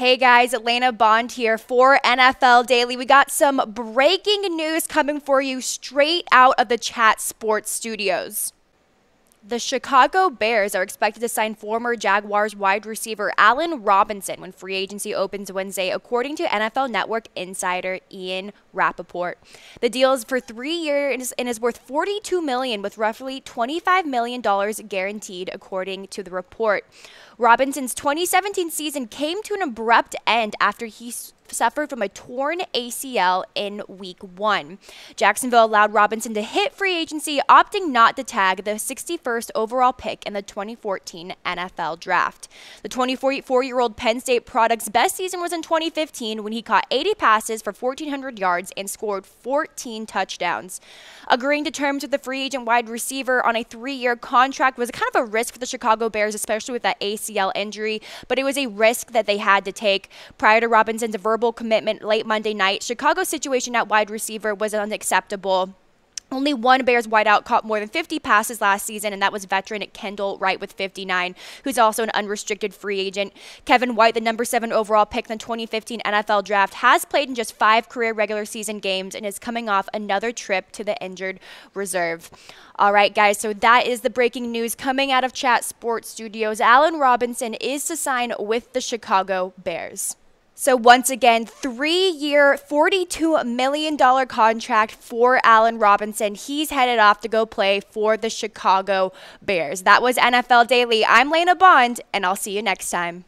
Hey guys, Lena Bond here for NFL Daily. We got some breaking news coming for you straight out of the Chat Sports studios. The Chicago Bears are expected to sign former Jaguars wide receiver Allen Robinson when free agency opens Wednesday, according to NFL Network insider Ian Rapoport. The deal is for three years and is worth 42 million, with roughly $25 million guaranteed, according to the report. Robinson's 2017 season came to an abrupt end after he suffered from a torn ACL in week one. Jacksonville allowed Robinson to hit free agency, opting not to tag the 61st overall pick in the 2014 NFL draft. The 24 year old Penn State product's best season was in 2015 when he caught 80 passes for 1,400 yards and scored 14 touchdowns. Agreeing to terms with the free agent wide receiver on a three year contract was kind of a risk for the Chicago Bears, especially with that ACL injury, but it was a risk that they had to take. Prior to Robinson's verbal verbal commitment late Monday night. Chicago's situation at wide receiver was unacceptable. Only one Bears wideout caught more than 50 passes last season, and that was veteran Kendall Wright with 59, who's also an unrestricted free agent. Kevin White, the number seven overall pick in the 2015 NFL draft, has played in just five career regular season games and is coming off another trip to the injured reserve. All right, guys, so that is the breaking news coming out of Chat Sports Studios. Allen Robinson is to sign with the Chicago Bears. So, once again, three year, $42 million contract for Allen Robinson. He's headed off to go play for the Chicago Bears. That was NFL Daily. I'm Lena Bond, and I'll see you next time.